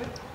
David.